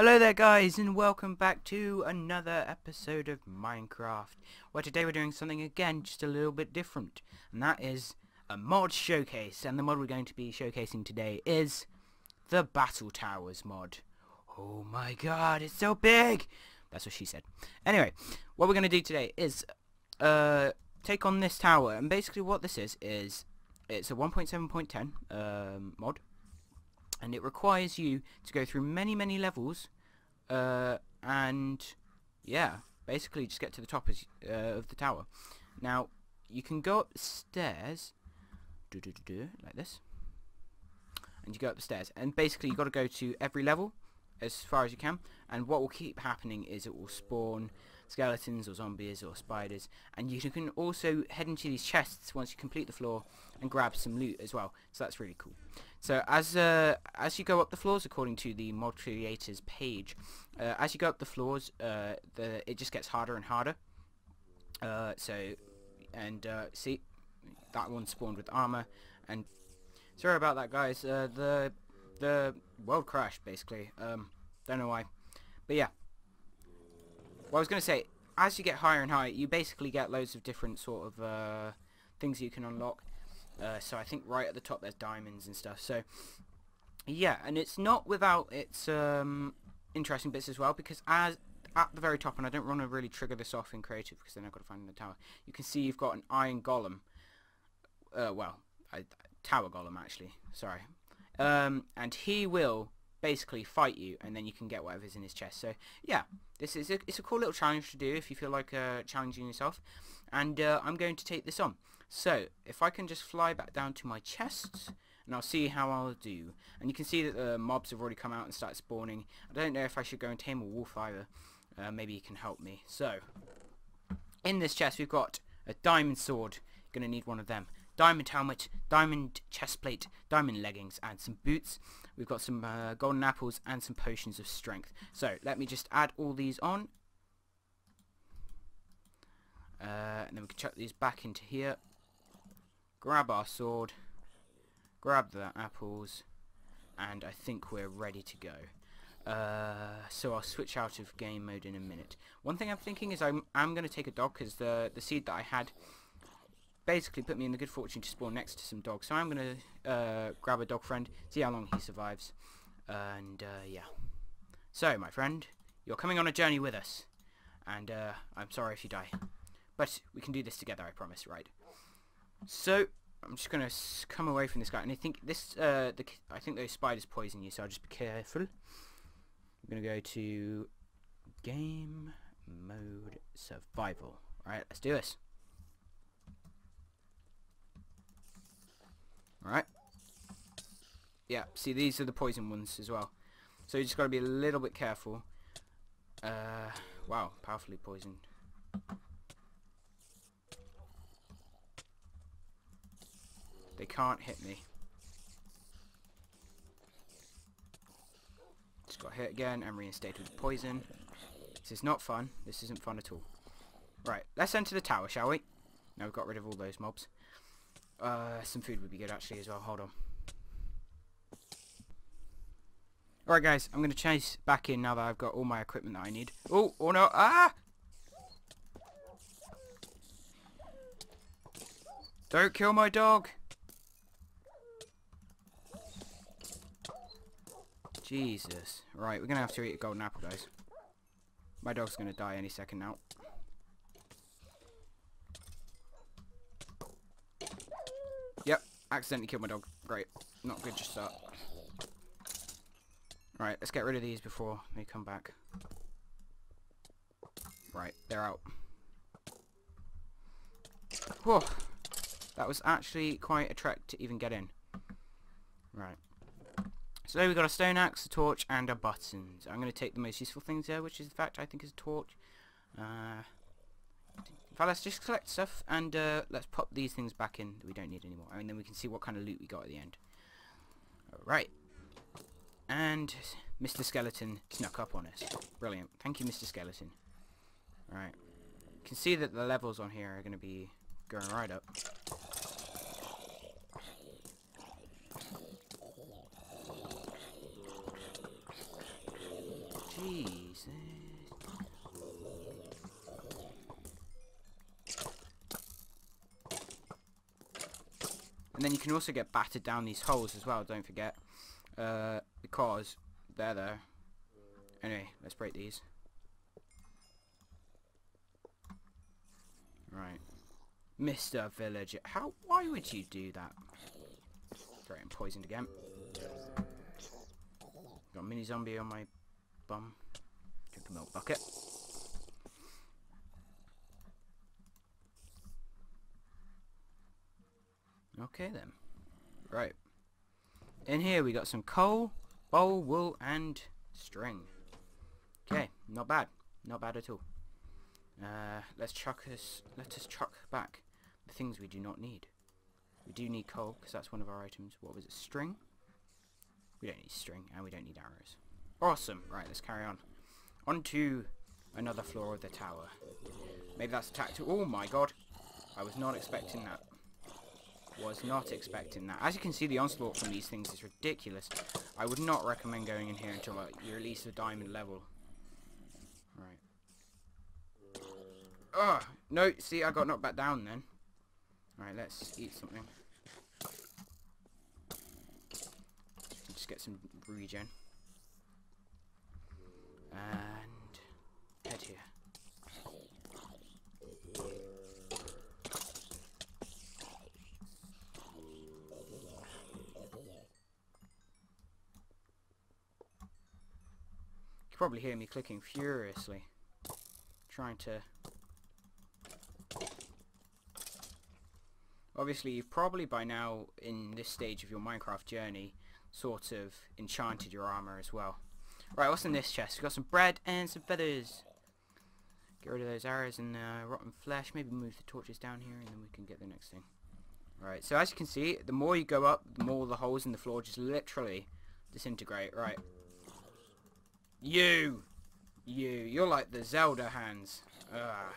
Hello there guys and welcome back to another episode of Minecraft where today we're doing something again just a little bit different and that is a mod showcase and the mod we're going to be showcasing today is the Battle Towers mod. Oh my god it's so big! That's what she said. Anyway, what we're going to do today is uh, take on this tower and basically what this is is it's a 1.7.10 um, mod and it requires you to go through many many levels uh, and yeah basically just get to the top uh, of the tower. Now you can go up the stairs do -do -do like this and you go up the stairs and basically you've got to go to every level as far as you can and what will keep happening is it will spawn skeletons or zombies or spiders and you can also head into these chests once you complete the floor and grab some loot as well. So that's really cool so as uh, as you go up the floors according to the mod creators page uh, as you go up the floors uh, the it just gets harder and harder. Uh, so and uh, see that one spawned with armor and sorry about that guys uh, the the world crashed basically. Um, don't know why. But yeah. What I was going to say, as you get higher and higher, you basically get loads of different sort of things you can unlock. Uh, so I think right at the top there's diamonds and stuff. So yeah, and it's not without its um, interesting bits as well, because as at the very top, and I don't want to really trigger this off in creative because then I've got to find the tower. You can see you've got an iron golem. Uh, well, a tower golem actually. Sorry. Um, and he will basically fight you and then you can get whatever's in his chest so yeah this is a, it's a cool little challenge to do if you feel like uh, challenging yourself and uh, I'm going to take this on so if I can just fly back down to my chest, and I'll see how I'll do and you can see that the mobs have already come out and started spawning I don't know if I should go and tame a wolf either uh, maybe you can help me so in this chest we've got a diamond sword gonna need one of them diamond helmet, diamond chest plate, diamond leggings, and some boots. We've got some uh, golden apples and some potions of strength. So let me just add all these on. Uh, and then we can chuck these back into here. Grab our sword. Grab the apples. And I think we're ready to go. Uh, so I'll switch out of game mode in a minute. One thing I'm thinking is I'm, I'm going to take a dog because the, the seed that I had basically put me in the good fortune to spawn next to some dogs. So I'm going to uh, grab a dog friend, see how long he survives. And uh, yeah. So, my friend, you're coming on a journey with us. And uh, I'm sorry if you die. But we can do this together, I promise, right? So, I'm just going to come away from this guy. And I think this, uh, the, I think those spiders poison you, so I'll just be careful. I'm going to go to game mode survival. Alright, let's do this. Alright. Yeah, see these are the poison ones as well. So you just got to be a little bit careful. Uh, wow, powerfully poisoned. Can't hit me. Just got hit again and reinstated with poison. This is not fun. This isn't fun at all. Right, let's enter the tower, shall we? Now we've got rid of all those mobs. Uh, some food would be good actually as well. Hold on. Alright guys, I'm going to chase back in now that I've got all my equipment that I need. Oh, oh no, ah! Don't kill my dog! Jesus. Right, we're going to have to eat a golden apple, guys. My dog's going to die any second now. Yep, accidentally killed my dog. Great. Not good just start. Right, let's get rid of these before they come back. Right, they're out. Whoa! That was actually quite a trek to even get in. Right. So we've got a stone axe, a torch, and a buttons. I'm going to take the most useful things here, which is the fact I think is a torch. Uh, fact, let's just collect stuff and uh, let's pop these things back in that we don't need anymore. And then we can see what kind of loot we got at the end. Alright. And Mr. Skeleton snuck up on us. Brilliant. Thank you, Mr. Skeleton. Alright. You can see that the levels on here are going to be going right up. Jesus. And then you can also get battered down these holes as well, don't forget. Uh, because they're there. Anyway, let's break these. Right. Mr. Villager. How, why would you do that? Great, I'm poisoned again. Got a mini zombie on my Drink a milk bucket. Okay then. Right. In here we got some coal, bowl, wool and string. Okay, not bad. Not bad at all. Uh, let's chuck us, let us chuck back the things we do not need. We do need coal, because that's one of our items. What was it? String? We don't need string, and we don't need arrows. Awesome. Right, let's carry on. On to another floor of the tower. Maybe that's attacked. Oh my god. I was not expecting that. Was not expecting that. As you can see, the onslaught from these things is ridiculous. I would not recommend going in here until like, you're at least a diamond level. Right. Oh, no, see, I got knocked back down then. Alright, let's eat something. Just get some regen. And head here. You can probably hear me clicking furiously. Trying to Obviously, you've probably by now, in this stage of your Minecraft journey, sort of enchanted your armor as well. Right, what's in this chest? We've got some bread and some feathers. Get rid of those arrows and uh, rotten flesh. Maybe move the torches down here and then we can get the next thing. Right, so as you can see, the more you go up, the more the holes in the floor just literally disintegrate. Right. You! You. You're like the Zelda hands. Ugh.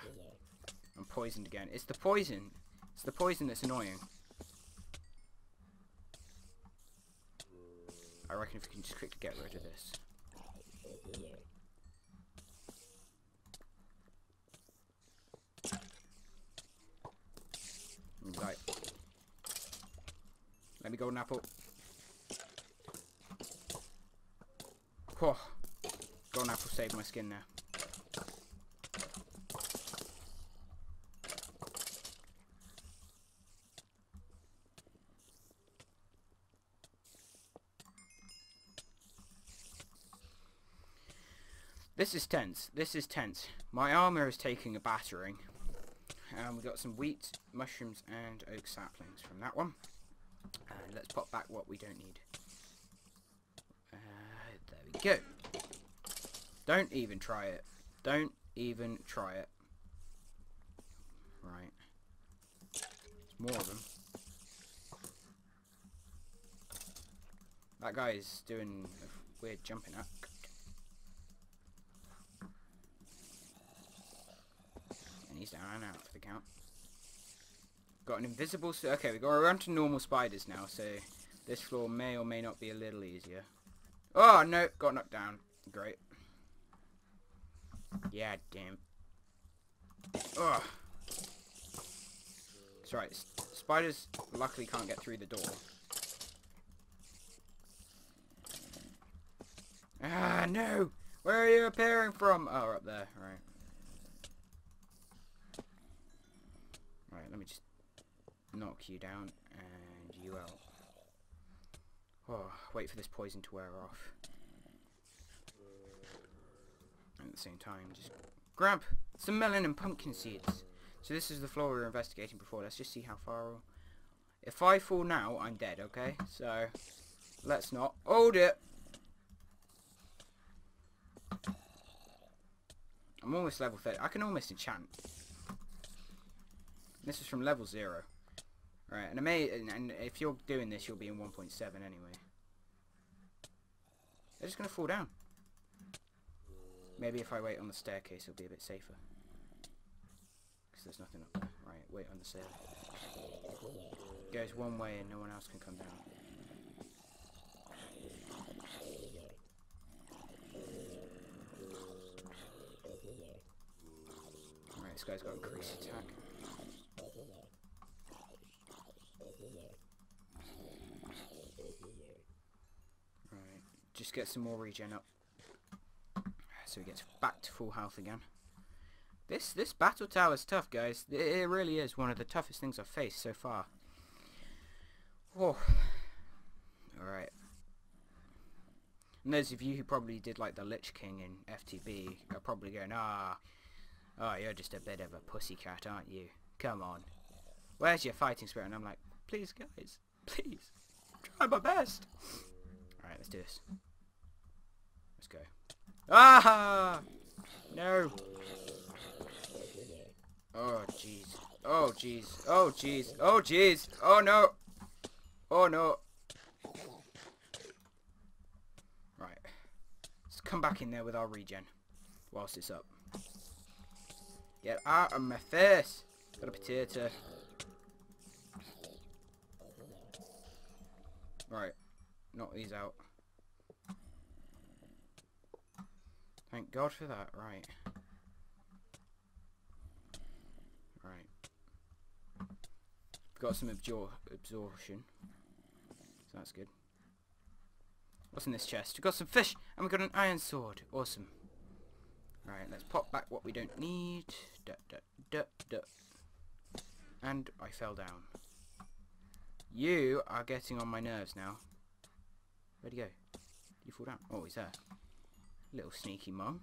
I'm poisoned again. It's the poison it's the poison that's annoying. I reckon if we can just quickly get rid of this. Right. Let me go an apple. Oh, golden apple saved my skin there. This is tense. This is tense. My armor is taking a battering. And we got some wheat, mushrooms, and oak saplings from that one. And let's pop back what we don't need. Uh, there we go. Don't even try it. Don't even try it. Right. There's more of them. That guy is doing a weird jumping act. And he's down and out for the count. Got an invisible... Okay, we got around to normal spiders now, so this floor may or may not be a little easier. Oh, no, got knocked down. Great. Yeah, damn. Ugh. That's right, spiders luckily can't get through the door. Ah, no! Where are you appearing from? Oh, up there, Right. right. let me just knock you down and you will. Oh, wait for this poison to wear off. And at the same time, just grab some melon and pumpkin seeds. So this is the floor we were investigating before. Let's just see how far... If I fall now, I'm dead, okay? So, let's not. Hold it! I'm almost level 30. I can almost enchant. This is from level 0. Right, and, and if you're doing this, you'll be in 1.7 anyway. They're just going to fall down. Maybe if I wait on the staircase, it'll be a bit safer. Because there's nothing up there. Right, wait on the stair. Goes one way and no one else can come down. Right, this guy's got a grease attack. Get some more regen up. So we get back to full health again. This this battle tower is tough, guys. It, really is one of the toughest things I've faced so far. Oh. Alright. And those of you who probably did like the Lich King in FTB are probably going, ah, oh, you're just a bit of a pussycat, aren't you? Come on. Where's your fighting spirit? And I'm like, please, guys, please. Trying my best. Alright, let's do this. Let's go. Ah! No. Oh, jeez. Oh, jeez. Oh, jeez. Oh, jeez. Oh, no. Oh, no. Right. Let's come back in there with our regen. Whilst it's up. Get out of my face. Got a potato. Right. Knock these out. Thank God for that. Right. Right. Got some absor absorption. So that's good. What's in this chest? We've got some fish, and we've got an iron sword. Awesome. Right, let's pop back what we don't need. And I fell down. You are getting on my nerves now. Where'd he go? You fall down? Oh, he's there. Little sneaky mom.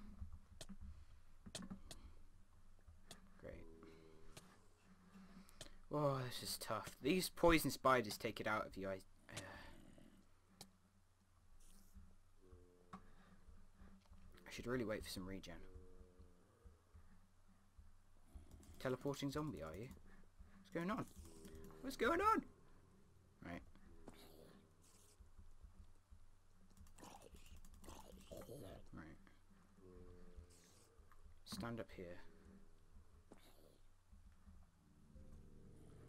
Great. Oh, this is tough. These poison spiders take it out of you. I, uh, I should really wait for some regen. Teleporting zombie, are you? What's going on? What's going on? Right. Right. Stand up here.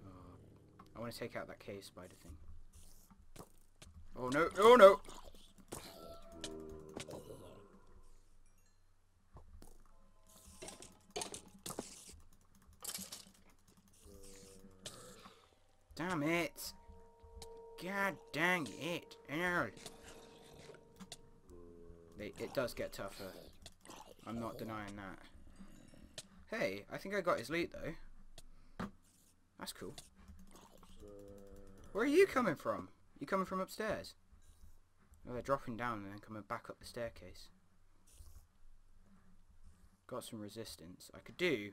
Oh, I want to take out that cave spider thing. Oh no! Oh no! Damn it! God dang it! It, it does get tougher. I'm not denying that. Hey, I think I got his loot though. That's cool. Where are you coming from? You coming from upstairs? Oh, they're dropping down and then coming back up the staircase. Got some resistance. I could do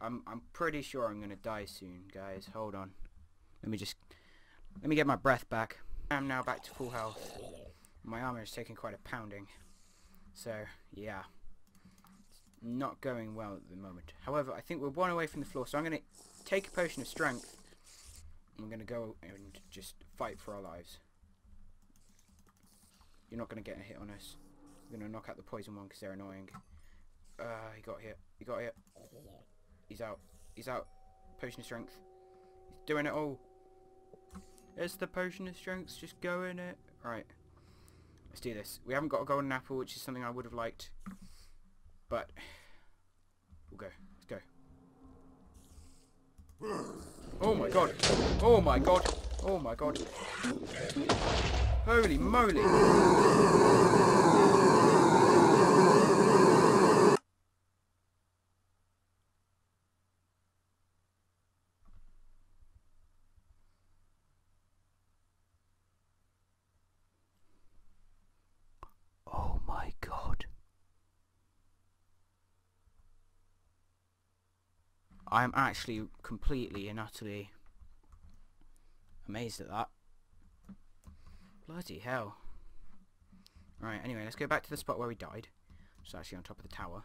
I'm I'm pretty sure I'm gonna die soon, guys. Hold on. Let me just let me get my breath back. I'm now back to full health. My armor is taking quite a pounding. So yeah. It's not going well at the moment. However, I think we're one away from the floor, so I'm gonna take a potion of strength. I'm gonna go and just fight for our lives. You're not gonna get a hit on us. I'm gonna knock out the poison one because they're annoying. Uh, he got hit. He got hit. He's out. He's out. Potion of strength. He's doing it all. Is the potion of strength just going it? Right. Let's do this. We haven't got a golden apple, which is something I would have liked. But we'll go. Let's go. Oh my god. Oh my god. Oh my god. Holy moly. Oh my god. I'm actually completely and utterly amazed at that. Bloody hell. Right, anyway, let's go back to the spot where we died. Just actually on top of the tower.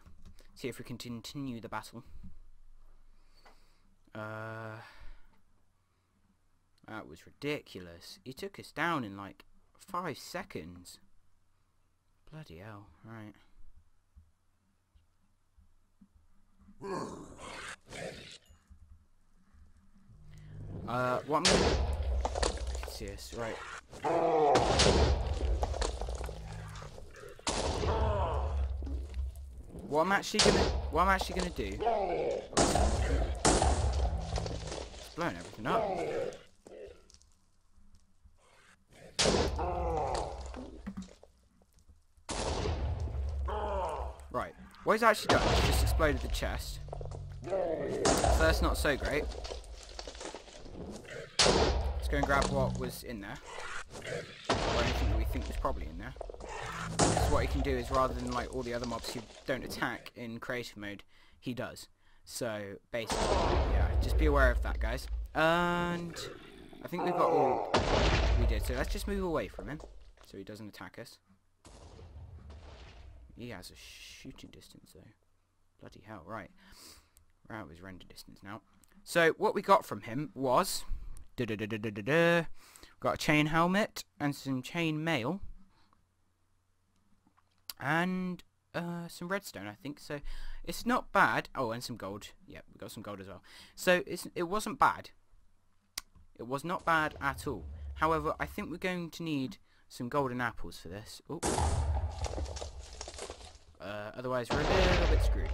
See if we can continue the battle. Uh, that was ridiculous. He took us down in like five seconds. Bloody hell, right. Uh, what I'm gonna... Yes, right. What I'm actually gonna... what I'm actually to do... It's blowing everything up. Right. What he's actually done is just exploded the chest. So that's not so great. Let's go and grab what was in there. Or anything that we think was probably in there. Because what he can do is rather than like all the other mobs who don't attack in creative mode, he does. So basically, yeah, just be aware of that guys. And I think we've got all we did. So let's just move away from him so he doesn't attack us. He has a shooting distance though. Bloody hell, right. Of his render distance now. So what we got from him was da da da da da da. Got a chain helmet and some chain mail. And uh, some redstone, I think. So it's not bad. Oh, and some gold. Yeah, we got some gold as well. So it's it wasn't bad. It was not bad at all. However, I think we're going to need some golden apples for this. Uh, otherwise, we're a little bit screwed.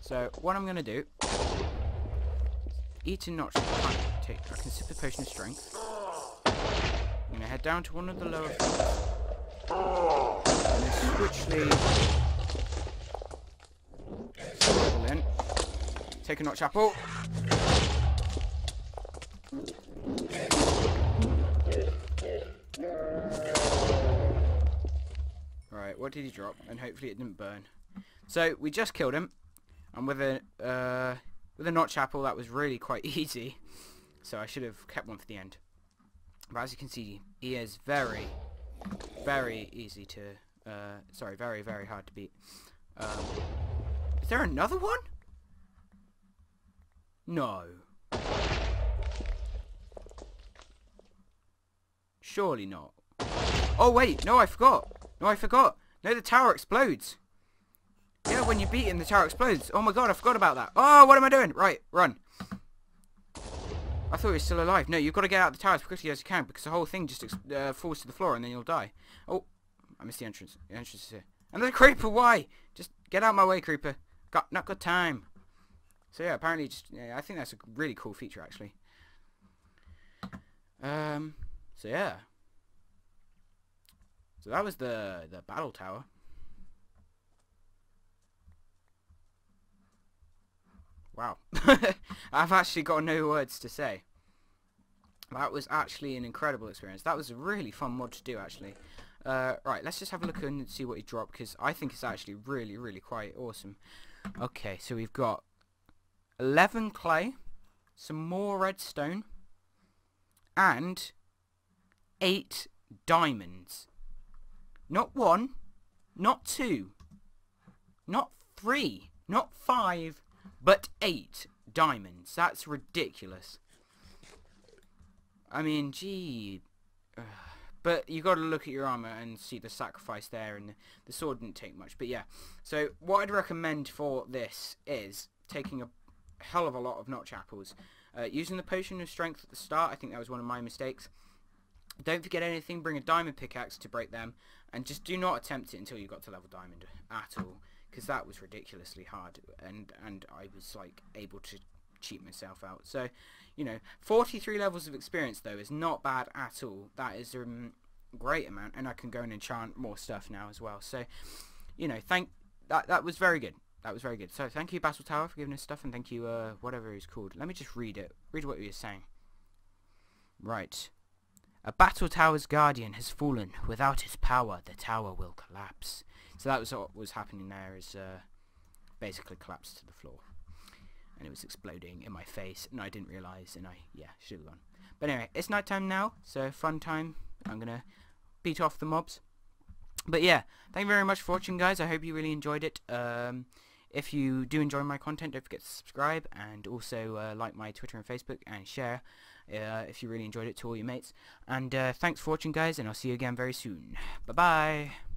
So, what I'm going to do... Eat and not take. I can sip a potion of strength. I'm to head down to one of the lower floors. And then switchly... in. Take a notch apple. Right, what did he drop? And hopefully it didn't burn. So, we just killed him. And with a, uh, with a notch apple, that was really quite easy. So I should have kept one for the end. But as you can see, he is very, very easy to, uh, sorry, very, very hard to beat. Um, is there another one? No. Surely not. Oh wait, no I forgot. No I forgot. No the tower explodes. Yeah, when you beat him the tower explodes. Oh my god, I forgot about that. Oh, what am I doing? Right, run. I thought he was still alive. No, you've got to get out of the tower as quickly as you can because the whole thing just uh, falls to the floor and then you'll die. Oh, I missed the entrance. The entrance is here. And the creeper, why? Just get out my way, creeper. Got not got time. So yeah, apparently just yeah, I think that's a really cool feature actually. Um so yeah. So that was the the battle tower. Wow. I've actually got no words to say. That was actually an incredible experience. That was a really fun mod to do, actually. Uh, right, let's just have a look and see what he dropped, because I think it's actually really, really quite awesome. Okay, so we've got 11 clay, some more redstone, and 8 diamonds. Not one, not two, not three, not five, but eight diamonds. That's ridiculous. I mean, gee. But you got to look at your armor and see the sacrifice there, and the sword didn't take much. But yeah, so what I'd recommend for this is taking a hell of a lot of notch apples. Uh, using the potion of strength at the start, I think that was one of my mistakes. Don't forget anything, bring a diamond pickaxe to break them, and just do not attempt it until you got to level diamond at all because that was ridiculously hard and and I was like able to cheat myself out. So you know 43 levels of experience though is not bad at all. That is a um, great amount and I can go and enchant more stuff now as well. So you know thank that that was very good. That was very good. So thank you Battle Tower for giving us stuff and thank you uh, whatever he's called. Let me just read it. Read what was saying. Right. A battle tower's guardian has fallen. Without his power, the tower will collapse. So that was what was happening there is uh, basically collapsed to the floor. And it was exploding in my face and I didn't realise and I, yeah, should have gone. But anyway, it's night time now, so fun time. I'm going to beat off the mobs. But yeah, thank you very much for watching guys. I hope you really enjoyed it. Um, if you do enjoy my content, don't forget to subscribe and also uh, like my Twitter and Facebook and share uh, if you really enjoyed it to all your mates. And uh, thanks for watching guys and I'll see you again very soon. Bye bye.